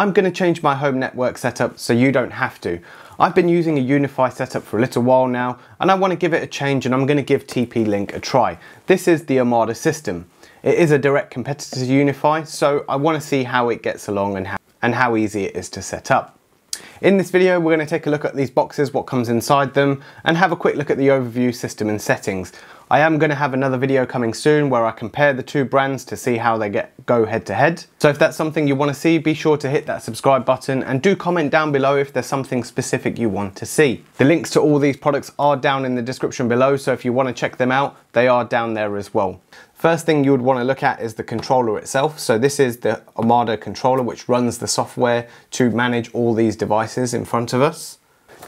I'm going to change my home network setup so you don't have to. I've been using a UniFi setup for a little while now and I want to give it a change and I'm going to give TP-Link a try. This is the Omada system. It is a direct competitor to UniFi so I want to see how it gets along and how, and how easy it is to set up. In this video, we're going to take a look at these boxes, what comes inside them, and have a quick look at the overview system and settings. I am going to have another video coming soon where I compare the two brands to see how they get go head to head. So if that's something you want to see, be sure to hit that subscribe button and do comment down below if there's something specific you want to see. The links to all these products are down in the description below, so if you want to check them out, they are down there as well. First thing you would want to look at is the controller itself. So this is the Omada controller which runs the software to manage all these devices in front of us.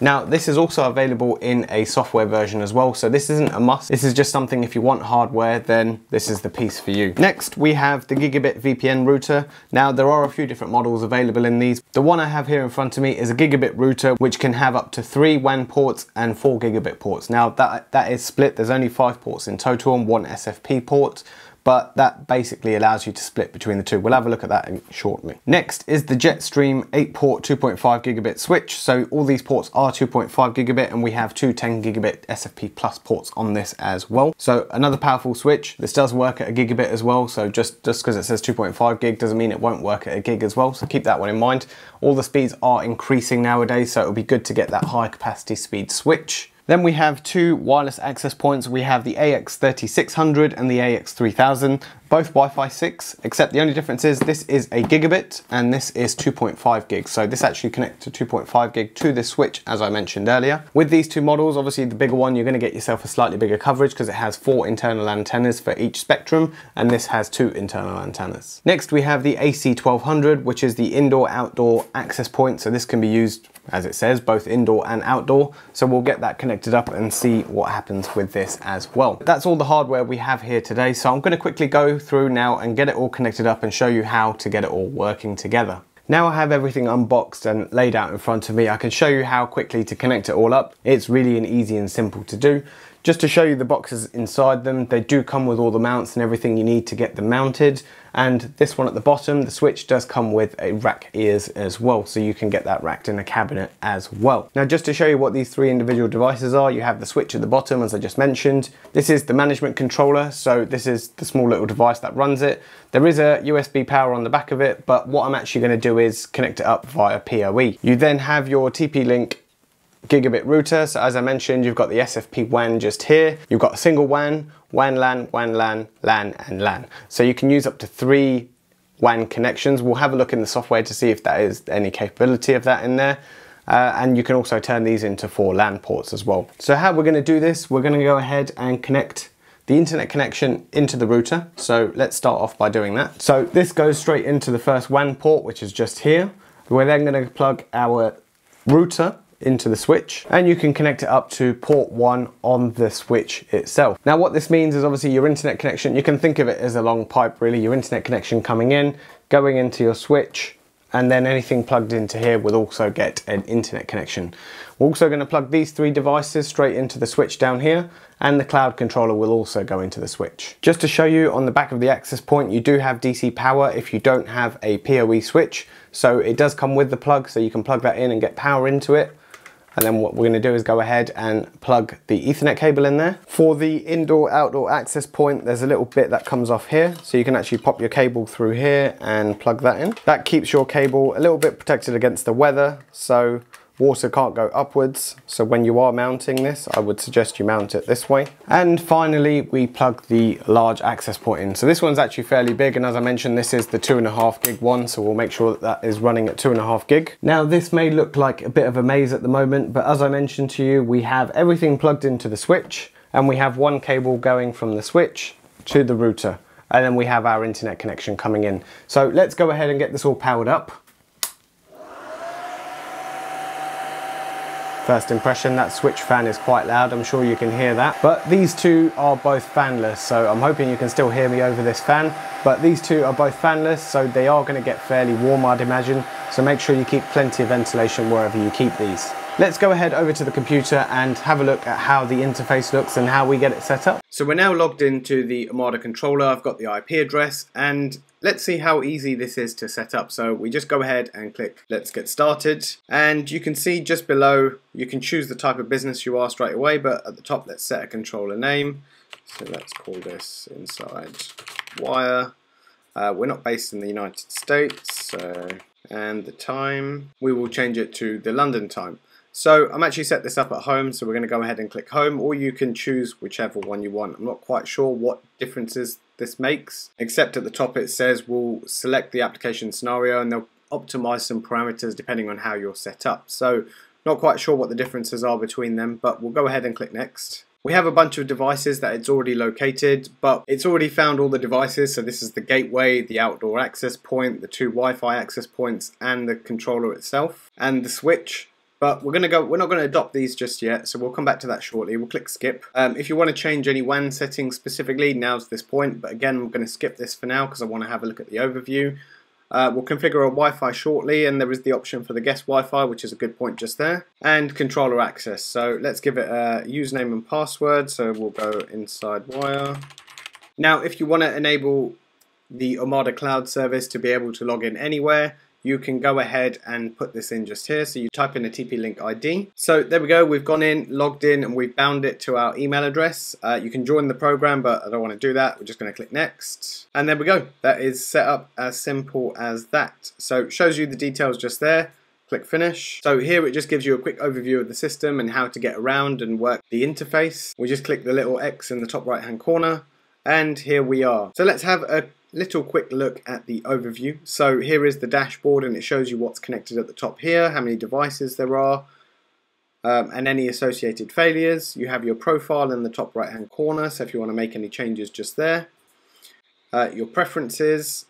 Now this is also available in a software version as well, so this isn't a must. This is just something if you want hardware, then this is the piece for you. Next we have the Gigabit VPN router. Now there are a few different models available in these. The one I have here in front of me is a Gigabit router which can have up to three WAN ports and four Gigabit ports. Now that, that is split, there's only five ports in total and one SFP port but that basically allows you to split between the two. We'll have a look at that shortly. Next is the Jetstream 8 port 2.5 gigabit switch. So all these ports are 2.5 gigabit and we have two 10 gigabit SFP plus ports on this as well. So another powerful switch. This does work at a gigabit as well. So just just because it says 2.5 gig doesn't mean it won't work at a gig as well. So keep that one in mind. All the speeds are increasing nowadays. So it'll be good to get that high capacity speed switch. Then we have two wireless access points. We have the AX3600 and the AX3000, both Wi-Fi 6, except the only difference is this is a gigabit and this is 2.5 gig. So this actually connects to 2.5 gig to this switch, as I mentioned earlier. With these two models, obviously the bigger one, you're gonna get yourself a slightly bigger coverage because it has four internal antennas for each spectrum, and this has two internal antennas. Next, we have the AC1200, which is the indoor-outdoor access point. So this can be used as it says, both indoor and outdoor. So we'll get that connected up and see what happens with this as well. That's all the hardware we have here today. So I'm gonna quickly go through now and get it all connected up and show you how to get it all working together. Now I have everything unboxed and laid out in front of me, I can show you how quickly to connect it all up. It's really an easy and simple to do. Just to show you the boxes inside them, they do come with all the mounts and everything you need to get them mounted. And this one at the bottom, the switch does come with a rack ears as well, so you can get that racked in a cabinet as well. Now just to show you what these three individual devices are, you have the switch at the bottom, as I just mentioned. This is the management controller, so this is the small little device that runs it. There is a USB power on the back of it, but what I'm actually gonna do is connect it up via PoE. You then have your TP-Link gigabit router. So as I mentioned, you've got the SFP WAN just here. You've got a single WAN, WAN LAN, WAN LAN, LAN and LAN. So you can use up to three WAN connections. We'll have a look in the software to see if that is any capability of that in there. Uh, and you can also turn these into four LAN ports as well. So how we're gonna do this, we're gonna go ahead and connect the internet connection into the router. So let's start off by doing that. So this goes straight into the first WAN port, which is just here. We're then gonna plug our router into the switch and you can connect it up to port one on the switch itself. Now what this means is obviously your internet connection, you can think of it as a long pipe really, your internet connection coming in, going into your switch, and then anything plugged into here will also get an internet connection. We're also going to plug these three devices straight into the switch down here and the cloud controller will also go into the switch. Just to show you on the back of the access point you do have DC power if you don't have a PoE switch so it does come with the plug so you can plug that in and get power into it and then what we're going to do is go ahead and plug the ethernet cable in there. For the indoor outdoor access point there's a little bit that comes off here so you can actually pop your cable through here and plug that in. That keeps your cable a little bit protected against the weather so Water can't go upwards, so when you are mounting this, I would suggest you mount it this way. And finally, we plug the large access port in. So this one's actually fairly big, and as I mentioned, this is the two and a half gig one, so we'll make sure that that is running at two and a half gig. Now, this may look like a bit of a maze at the moment, but as I mentioned to you, we have everything plugged into the switch, and we have one cable going from the switch to the router and then we have our internet connection coming in. So let's go ahead and get this all powered up. First impression, that switch fan is quite loud, I'm sure you can hear that. But these two are both fanless, so I'm hoping you can still hear me over this fan. But these two are both fanless, so they are gonna get fairly warm, I'd imagine. So make sure you keep plenty of ventilation wherever you keep these. Let's go ahead over to the computer and have a look at how the interface looks and how we get it set up. So we're now logged into the Omada controller. I've got the IP address and let's see how easy this is to set up. So we just go ahead and click let's get started and you can see just below you can choose the type of business you are straight away but at the top let's set a controller name. So let's call this inside wire. Uh, we're not based in the United States so and the time we will change it to the London time. So I'm actually set this up at home, so we're going to go ahead and click home, or you can choose whichever one you want. I'm not quite sure what differences this makes, except at the top it says we'll select the application scenario and they'll optimize some parameters depending on how you're set up. So not quite sure what the differences are between them, but we'll go ahead and click next. We have a bunch of devices that it's already located, but it's already found all the devices. So this is the gateway, the outdoor access point, the two Wi-Fi access points, and the controller itself, and the switch. But we're gonna go. We're not going to adopt these just yet, so we'll come back to that shortly. We'll click skip. Um, if you want to change any WAN settings specifically, now's this point. But again, going to skip this for now because I want to have a look at the overview. Uh, we'll configure a Wi-Fi shortly, and there is the option for the guest Wi-Fi, which is a good point just there, and controller access. So let's give it a username and password. So we'll go inside wire. Now, if you want to enable the Omada Cloud service to be able to log in anywhere, you can go ahead and put this in just here. So you type in a TP-Link ID. So there we go. We've gone in, logged in, and we've bound it to our email address. Uh, you can join the program, but I don't want to do that. We're just going to click next. And there we go. That is set up as simple as that. So it shows you the details just there. Click finish. So here it just gives you a quick overview of the system and how to get around and work the interface. We just click the little X in the top right hand corner and here we are. So let's have a little quick look at the overview. So here is the dashboard and it shows you what's connected at the top here, how many devices there are, um, and any associated failures. You have your profile in the top right hand corner, so if you want to make any changes just there. Uh, your preferences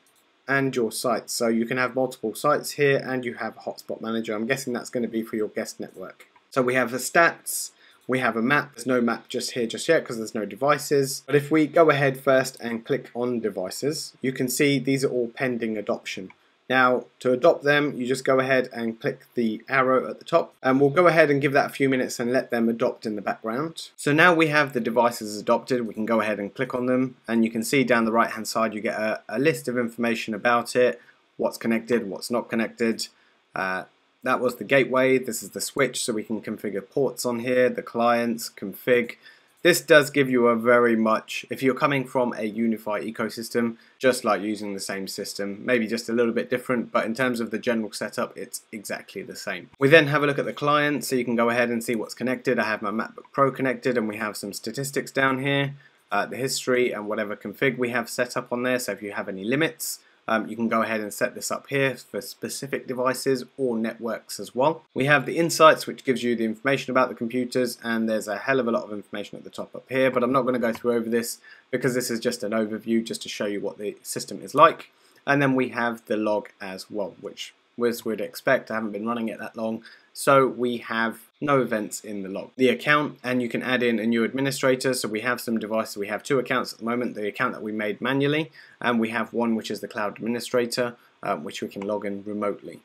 and your sites. So you can have multiple sites here and you have hotspot manager. I'm guessing that's going to be for your guest network. So we have the stats, we have a map. There's no map just here just yet because there's no devices. But if we go ahead first and click on devices, you can see these are all pending adoption. Now, to adopt them, you just go ahead and click the arrow at the top, and we'll go ahead and give that a few minutes and let them adopt in the background. So now we have the devices adopted, we can go ahead and click on them, and you can see down the right hand side you get a, a list of information about it, what's connected, what's not connected, uh, that was the gateway. This is the switch, so we can configure ports on here, the clients, config. This does give you a very much, if you're coming from a UniFi ecosystem, just like using the same system, maybe just a little bit different, but in terms of the general setup, it's exactly the same. We then have a look at the client, so you can go ahead and see what's connected. I have my MacBook Pro connected, and we have some statistics down here, uh, the history, and whatever config we have set up on there, so if you have any limits, um, you can go ahead and set this up here for specific devices or networks as well. We have the insights which gives you the information about the computers and there's a hell of a lot of information at the top up here but I'm not going to go through over this because this is just an overview just to show you what the system is like and then we have the log as well which as we'd expect I haven't been running it that long so we have no events in the log. The account, and you can add in a new administrator. So we have some devices, we have two accounts at the moment, the account that we made manually, and we have one which is the cloud administrator, um, which we can log in remotely.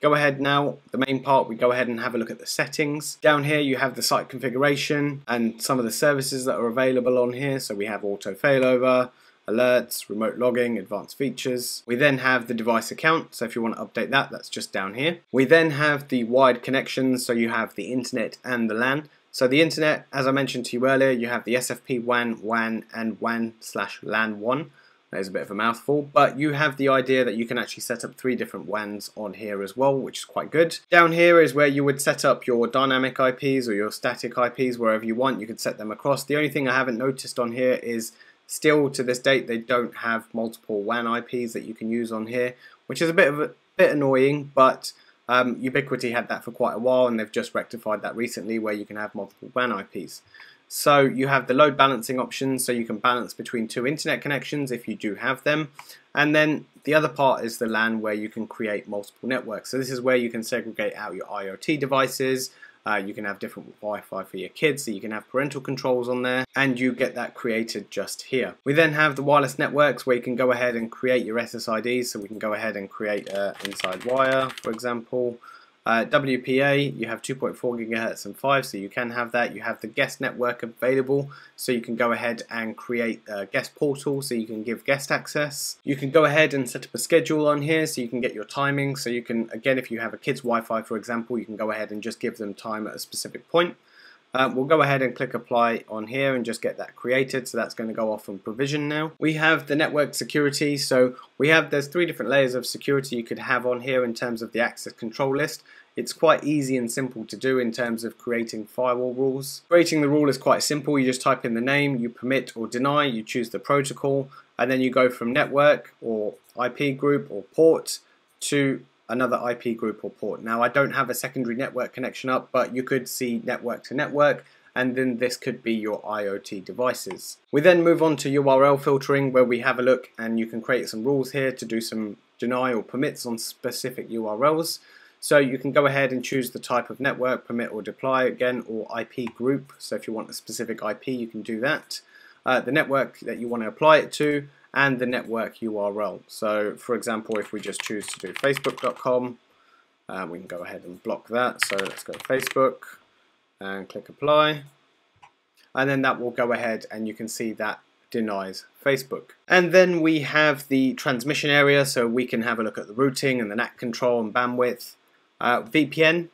Go ahead now, the main part, we go ahead and have a look at the settings. Down here you have the site configuration and some of the services that are available on here. So we have auto failover, alerts, remote logging, advanced features. We then have the device account, so if you want to update that, that's just down here. We then have the wired connections, so you have the internet and the LAN. So the internet, as I mentioned to you earlier, you have the SFP WAN, WAN, and WAN slash LAN 1. There's a bit of a mouthful, but you have the idea that you can actually set up three different WANs on here as well, which is quite good. Down here is where you would set up your dynamic IPs or your static IPs, wherever you want, you could set them across. The only thing I haven't noticed on here is Still, to this date, they don't have multiple WAN IPs that you can use on here, which is a bit of a bit annoying, but um, Ubiquiti had that for quite a while, and they've just rectified that recently, where you can have multiple WAN IPs. So you have the load balancing options, so you can balance between two internet connections if you do have them. And then the other part is the LAN where you can create multiple networks. So this is where you can segregate out your IoT devices, uh, you can have different Wi-Fi for your kids, so you can have parental controls on there, and you get that created just here. We then have the wireless networks where you can go ahead and create your SSIDs, so we can go ahead and create an inside wire, for example. Uh, WPA, you have 2.4 gigahertz and 5, so you can have that. You have the guest network available, so you can go ahead and create a guest portal, so you can give guest access. You can go ahead and set up a schedule on here, so you can get your timing. So you can, again, if you have a kid's Wi-Fi, for example, you can go ahead and just give them time at a specific point. Um, we'll go ahead and click apply on here and just get that created. So that's going to go off on provision now. We have the network security. So we have, there's three different layers of security you could have on here in terms of the access control list. It's quite easy and simple to do in terms of creating firewall rules. Creating the rule is quite simple. You just type in the name, you permit or deny, you choose the protocol, and then you go from network or IP group or port to another IP group or port. Now I don't have a secondary network connection up, but you could see network to network and then this could be your IoT devices. We then move on to URL filtering where we have a look and you can create some rules here to do some deny or permits on specific URLs. So you can go ahead and choose the type of network, permit or deploy again, or IP group. So if you want a specific IP, you can do that. Uh, the network that you want to apply it to, and the network URL. So for example, if we just choose to do facebook.com, uh, we can go ahead and block that. So let's go to Facebook and click apply. And then that will go ahead and you can see that denies Facebook. And then we have the transmission area, so we can have a look at the routing and the NAT control and bandwidth. Uh, VPN,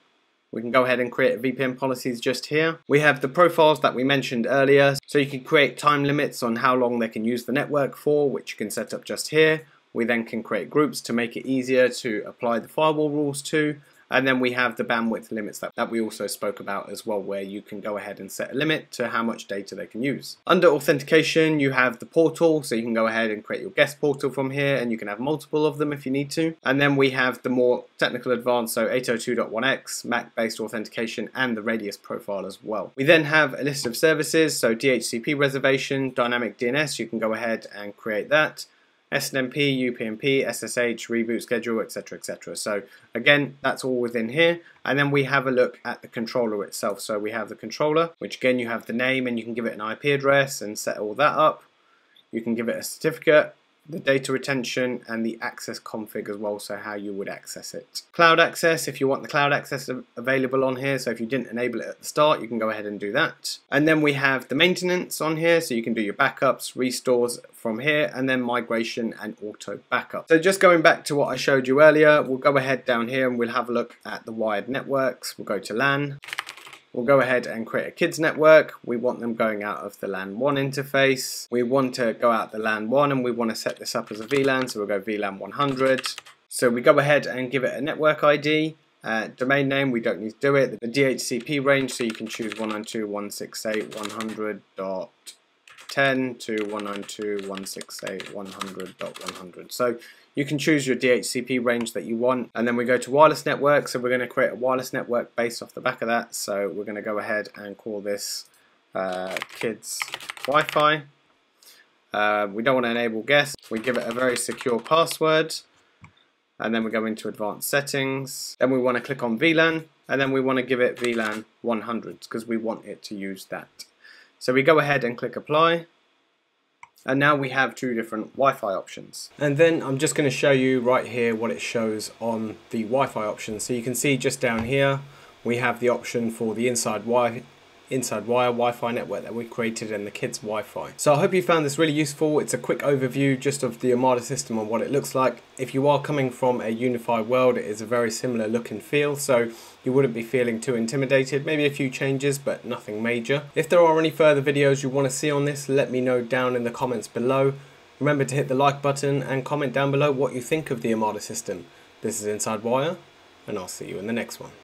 we can go ahead and create VPN policies just here. We have the profiles that we mentioned earlier, so you can create time limits on how long they can use the network for, which you can set up just here. We then can create groups to make it easier to apply the firewall rules to. And then we have the bandwidth limits that, that we also spoke about as well, where you can go ahead and set a limit to how much data they can use. Under authentication, you have the portal, so you can go ahead and create your guest portal from here, and you can have multiple of them if you need to. And then we have the more technical advanced, so 802.1x, MAC-based authentication, and the radius profile as well. We then have a list of services, so DHCP reservation, dynamic DNS, you can go ahead and create that. SNMP, UPnP, SSH, reboot schedule, etc. etc. So again, that's all within here. And then we have a look at the controller itself. So we have the controller, which again, you have the name and you can give it an IP address and set all that up. You can give it a certificate the data retention and the access config as well, so how you would access it. Cloud access, if you want the cloud access available on here, so if you didn't enable it at the start, you can go ahead and do that. And then we have the maintenance on here, so you can do your backups, restores from here, and then migration and auto backup. So just going back to what I showed you earlier, we'll go ahead down here and we'll have a look at the wired networks. We'll go to LAN. We'll go ahead and create a kids network. We want them going out of the LAN 1 interface. We want to go out the LAN 1 and we want to set this up as a VLAN, so we'll go VLAN 100. So we go ahead and give it a network ID. Uh, domain name, we don't need to do it. The DHCP range, so you can choose 192.168.100.10 to 192.168.100.100. So you can choose your DHCP range that you want. And then we go to wireless network. So we're going to create a wireless network based off the back of that. So we're going to go ahead and call this uh, kids Wi-Fi. Uh, we don't want to enable guests. We give it a very secure password. And then we go into advanced settings. Then we want to click on VLAN and then we want to give it VLAN 100 because we want it to use that. So we go ahead and click apply and now we have two different Wi-Fi options. And then I'm just going to show you right here what it shows on the Wi-Fi option. So you can see just down here we have the option for the inside Wi inside wire Wi-Fi network that we created in the kids Wi-Fi. So I hope you found this really useful. It's a quick overview just of the Omada system and what it looks like. If you are coming from a UniFi world, it is a very similar look and feel, so you wouldn't be feeling too intimidated. Maybe a few changes, but nothing major. If there are any further videos you want to see on this, let me know down in the comments below. Remember to hit the like button and comment down below what you think of the Omada system. This is Inside Wire, and I'll see you in the next one.